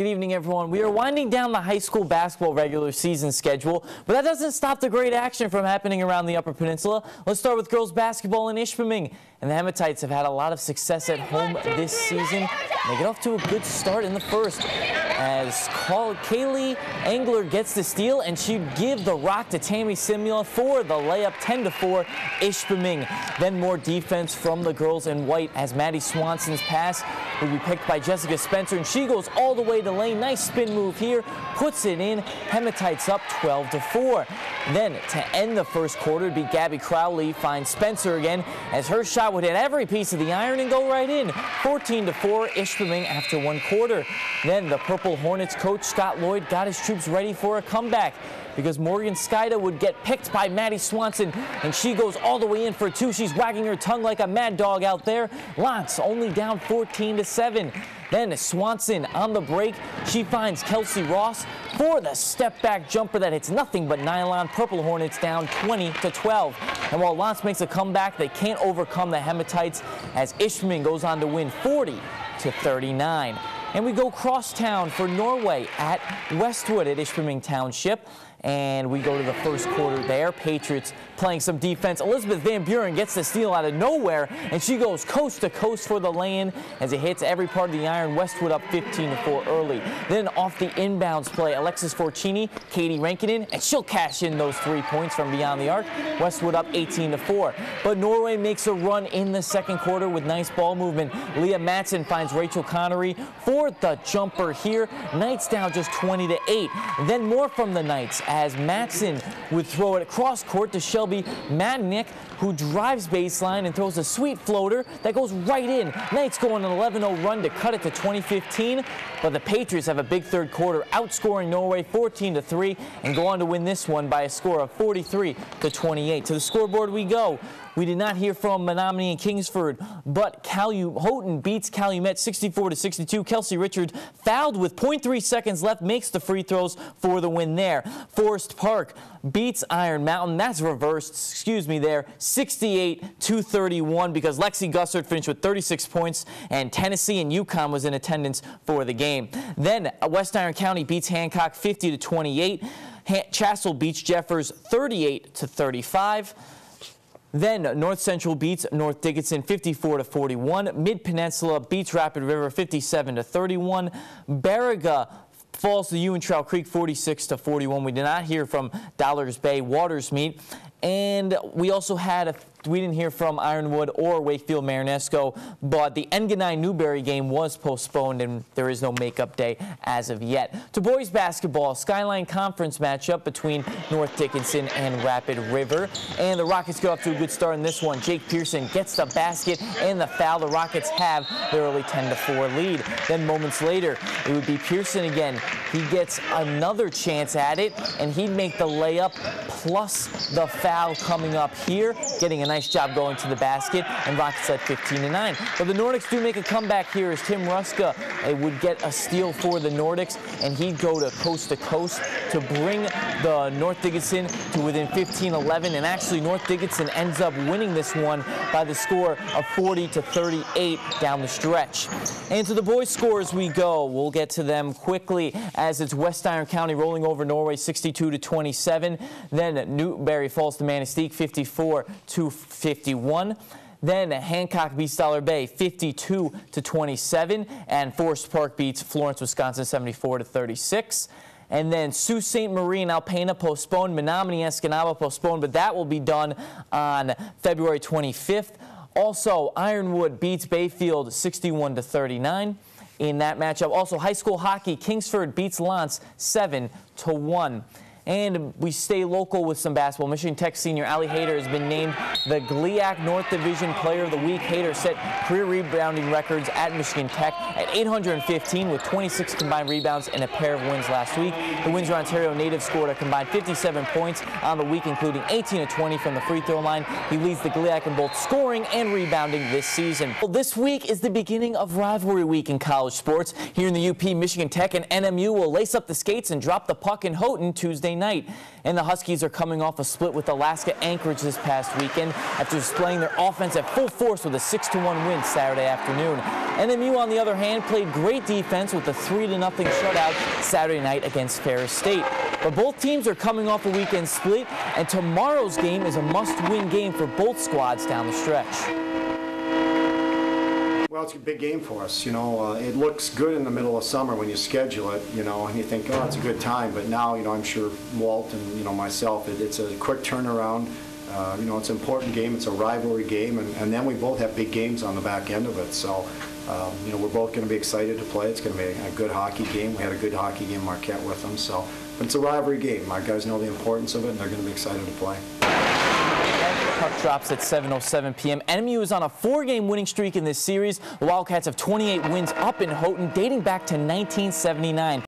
Good evening, everyone. We are winding down the high school basketball regular season schedule, but that doesn't stop the great action from happening around the Upper Peninsula. Let's start with girls basketball in Ishpeming. And the Hematites have had a lot of success at home this season. They get off to a good start in the first as Kaylee Angler gets the steal and she give the rock to Tammy Simula for the layup 10 to 4 Ishpeming. Then more defense from the girls in white as Maddie Swanson's pass will be picked by Jessica Spencer and she goes all the way to lane. Nice spin move here, puts it in. Hematites up 12 to 4. Then to end the first quarter be Gabby Crowley finds Spencer again as her shot would hit every piece of the iron and go right in. 14 to 4 Ishpeming after one quarter. Then the Purple Hornets coach Scott Lloyd got his troops ready for a comeback because Morgan Skyda would get picked by Maddie Swanson, and she goes all the way in for two. She's wagging her tongue like a mad dog out there. L'Anse only down 14 to 7. Then Swanson on the break. She finds Kelsey Ross for the step back jumper that hits nothing but nylon. Purple Hornets down 20 to 12. And while L'Anse makes a comeback, they can't overcome the Hematites as Ishpeming goes on to win 40 to 39. And we go cross town for Norway at Westwood at Ishpeming Township and we go to the first quarter there. Patriots playing some defense. Elizabeth Van Buren gets the steal out of nowhere, and she goes coast to coast for the lay-in as it hits every part of the iron. Westwood up 15 to 4 early. Then off the inbounds play, Alexis Forcini, Katie Rankinen, and she'll cash in those three points from beyond the arc. Westwood up 18 to 4. But Norway makes a run in the second quarter with nice ball movement. Leah Matson finds Rachel Connery for the jumper here. Knights down just 20 to 8. Then more from the Knights as Matson would throw it across court to Shelby Madnick, who drives baseline and throws a sweet floater that goes right in. Knights go on an 11-0 run to cut it to 2015, but the Patriots have a big third quarter, outscoring Norway 14-3 and go on to win this one by a score of 43 to 28. To the scoreboard we go. We did not hear from Menominee and Kingsford, but Calu Houghton beats Calumet 64 to 62. Kelsey Richards fouled with 0.3 seconds left, makes the free throws for the win there. Forest Park beats Iron Mountain. That's reversed, excuse me there, 68 to 31 because Lexi Gussert finished with 36 points and Tennessee and UConn was in attendance for the game. Then uh, West Iron County beats Hancock 50 to 28. Chassell beats Jeffers 38 to 35. Then North Central beats North Dickinson 54 to 41. Mid Peninsula beats Rapid River 57 to 31. Baraga falls to Ewen-Trout Creek 46 to 41. We did not hear from Dollars Bay Watersmeet. And we also had a we didn't hear from Ironwood or Wakefield Marenisco, but the Engadine Newberry game was postponed and there is no makeup day as of yet. To boys basketball, Skyline Conference matchup between North Dickinson and Rapid River. And the Rockets go off to a good start in this one. Jake Pearson gets the basket and the foul. The Rockets have their early 10 to 4 lead. Then moments later, it would be Pearson again. He gets another chance at it and he'd make the layup plus the foul coming up here, getting a nice job going to the basket, and Rockets at 15 to 9. But the Nordics do make a comeback here as Tim Ruska would get a steal for the Nordics, and he'd go to coast to coast to bring the North Dickinson to within 15-11, and actually North Dickinson ends up winning this one by the score of 40 to 38 down the stretch. And to the boys' scores we go. We'll get to them quickly as it's West Iron County rolling over Norway 62 to 27. Then Newberry falls to Manistique 54 to 51. Then Hancock beats Dollar Bay 52 to 27, and Forest Park beats Florence, Wisconsin 74 to 36. And then Sault Ste. Marie and Alpena postponed, Menominee Escanaba postponed, but that will be done on February 25th. Also, Ironwood beats Bayfield 61 to 39 in that matchup. Also, high school hockey, Kingsford beats L'Anse 7 to 1. And we stay local with some basketball. Michigan Tech senior Ali Haidar has been named the GLIAC North Division Player of the Week. Hayter set career rebounding records at Michigan Tech at 815 with 26 combined rebounds and a pair of wins last week. The Windsor, Ontario native scored a combined 57 points on the week, including 18 of 20 from the free throw line. He leads the GLIAC in both scoring and rebounding this season. Well, this week is the beginning of rivalry week in college sports. Here in the UP, Michigan Tech and NMU will lace up the skates and drop the puck in Houghton Tuesday night. And the Huskies are coming off a split with Alaska Anchorage this past weekend after displaying their offense at full force with a 6-1 win Saturday afternoon. NMU, on the other hand, played great defense with a 3-0 shutout Saturday night against Ferris State. But both teams are coming off a weekend split, and tomorrow's game is a must-win game for both squads down the stretch. Well, it's a big game for us, you know, uh, it looks good in the middle of summer when you schedule it, you know, and you think, oh, it's a good time, but now, you know, I'm sure Walt and, you know, myself, it, it's a quick turnaround, uh, you know, it's an important game, it's a rivalry game, and, and then we both have big games on the back end of it, so, um, you know, we're both going to be excited to play, it's going to be a, a good hockey game, we had a good hockey game Marquette with them, so, but it's a rivalry game, our guys know the importance of it, and they're going to be excited to play. Puck drops at 7.07 p.m. NMU is on a four-game winning streak in this series. The Wildcats have 28 wins up in Houghton dating back to 1979.